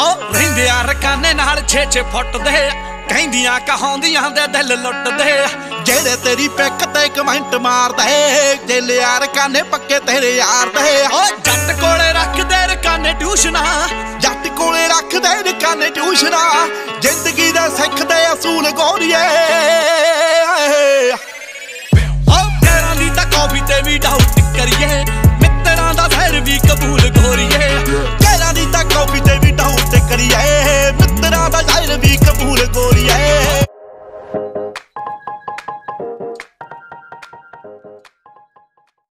ਉਹ ਰਹਿੰਦੇ ਆ ਰਕਾਨੇ ਨਾਲ 6-6 ਫੁੱਟ ਦੇ ਕਹਿੰਦੀਆਂ ਕਹਾਉਂਦੀਆਂ ਦੇ ਦਿਲ ਲੁੱਟਦੇ ਜਿਹੜੇ ਤੇਰੀ ਪਿੱਕ ਤੇ ਕਮੈਂਟ ਮਾਰਦੇ ਜੇ ਯਾਰ ਕਾਨੇ ਪੱਕੇ ਤੇਰੇ ਯਾਰ ਦੇ ਓ ਜੱਟ ਕੋਲੇ ਰੱਖਦੇ ਰਕਾਨੇ ਟਿਊਸ਼ਨਾ, ਜੱਟ ਕੋਲੇ ਰੱਖਦੇ ਨੇ ਟਿਊਸ਼ਨਾ। ਟਿਊਸ਼ਨਾਂ ਜ਼ਿੰਦਗੀ ਦਾ ਸਿੱਖਦੇ ਅਸੂਲ ਗੋਰੀਏ